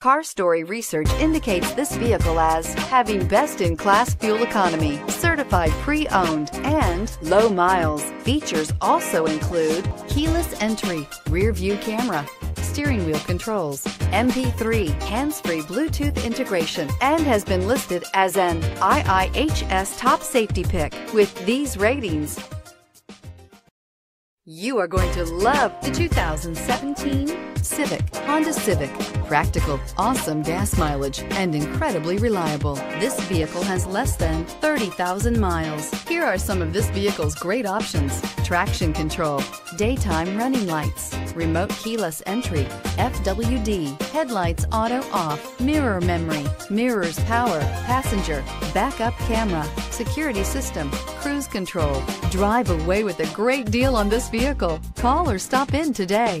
Car Story research indicates this vehicle as having best in class fuel economy, certified pre owned, and low miles. Features also include keyless entry, rear view camera, steering wheel controls, MP3, hands free Bluetooth integration, and has been listed as an IIHS top safety pick with these ratings. You are going to love the 2017 Civic, Honda Civic. Practical, awesome gas mileage, and incredibly reliable. This vehicle has less than 30,000 miles. Here are some of this vehicle's great options. Traction control, daytime running lights, remote keyless entry, FWD, headlights auto off, mirror memory, mirrors power, passenger, backup camera, security system, cruise control. Drive away with a great deal on this vehicle. Call or stop in today.